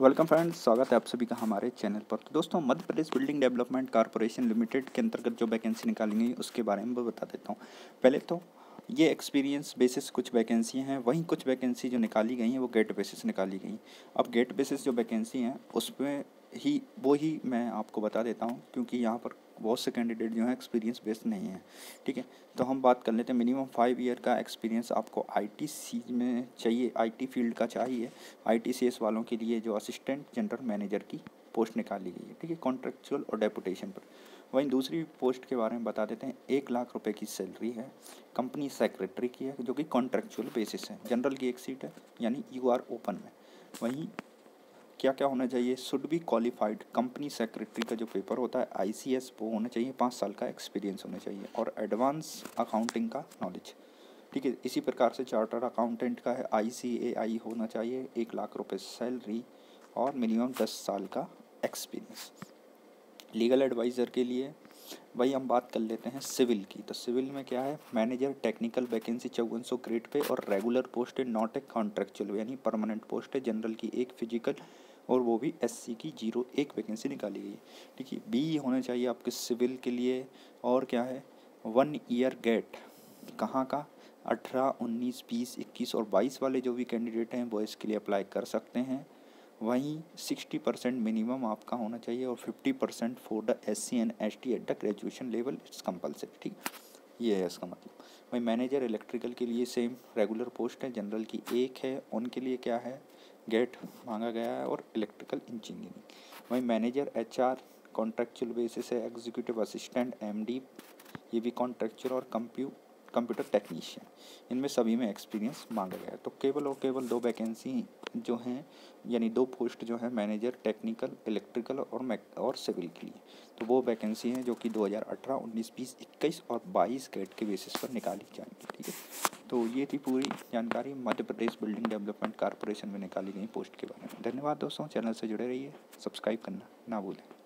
Welcome friends, स्वागत है आप सभी का हमारे चैनल पर। तो दोस्तों, Madhya Pradesh building development corporation limited के अंतर्गत जो वैकेंसी निकाली गई उसके बारे में बता देता हूँ। पहले तो ये एक्सपीरियंस बेसिस कुछ वैकेंसी हैं, वहीं कुछ वैकेंसी जो निकाली गई हैं, वो गेट बेसिस निकाली गई अब गेट बेसिस जो वैकेंसी हैं, उसमें ही, वो ही मैं आपको बता देता हूँ, क्योंकि यहाँ पर बहुत से कैंडिडेट जो हैं एक्सपीरियंस बेस्ड नहीं है, ठीक है? तो हम बात कर लेते हैं मिनिमम फाइव ईयर का एक्सपीरियंस आपको आईटी सी में चाहिए आईटी फ़ील्ड का चाहिए आई वालों के लिए जो असिस्टेंट जनरल मैनेजर की पोस्ट निकाली गई है, ठीक है? कॉन्ट्रेक्चुअल और डेपुटेशन पर। वहीं दूसरी पोस्ट के बारे में बता देते हैं, एक लाख रुपए की सैलरी है कंपनी सेक्रेटरी की है, जो कि कॉन्ट्रेक्चुअल बेसिस है जनरल की एक सीट है, यानी यू आर ओपन में। वहीं क्या क्या होना चाहिए? Should be qualified company secretary का जो पेपर होता है ICS वो होना चाहिए। पाँच साल का एक्सपीरियंस होना चाहिए। और एडवांस अकाउंटिंग का नॉलेज ठीक है? इसी प्रकार से चार्टर अकाउंटेंट का है आई सी ए आई होना चाहिए। एक लाख रुपये सैलरी और मिनिमम दस साल का एक्सपीरियंस लीगल एडवाइज़र के लिए वही हम बात कर लेते हैं सिविल की। तो सिविल में क्या है? मैनेजर टेक्निकल वैकेंसी चौवन सौ ग्रेड पे और रेगुलर पोस्ट है नॉट ए कॉन्ट्रेक्चुअल, यानी परमानेंट पोस्ट है, जनरल की एक फ़िज़िकल और वो भी एससी की ज़ीरो एक वैकेंसी निकाली गई ठीक है बी होना चाहिए आपके सिविल के लिए। और क्या है? वन ईयर गेट, कहाँ का? अठारह, उन्नीस, बीस, इक्कीस और बाईस वाले जो भी कैंडिडेट हैं वो इसके लिए अप्लाई कर सकते हैं। वहीं सिक्सटी परसेंट मिनिमम आपका होना चाहिए और fifty percent for the S C and S T at the graduation level it's compulsory ठीक ये है इसका मतलब। वही मैनेजर इलेक्ट्रिकल के लिए सेम रेगुलर पोस्ट है जनरल की एक है, उनके लिए क्या है? गेट मांगा गया है और इलेक्ट्रिकल इंजीनियरिंग वहीं manager H R contractual basis है एग्जीक्यूटिव असिस्टेंट एम डी ये भी कॉन्ट्रेक्चुअल और कंप्यू कंप्यूटर टेक्नीशियन इनमें सभी में एक्सपीरियंस मांगा गया है। तो केवल और केवल दो वैकेंसी जो हैं यानी दो पोस्ट जो है मैनेजर टेक्निकल इलेक्ट्रिकल और मैक और सिविल के लिए। तो वो वैकेंसी हैं जो कि 2018, 19, 20, 21 और 22 ग्रेड के बेसिस पर निकाली जाएँगी ठीक है? तो ये थी पूरी जानकारी Madhya Pradesh building development corporation में निकाली गई पोस्ट के बारे में। धन्यवाद दोस्तों चैनल से जुड़े रहिए सब्सक्राइब करना ना भूलें।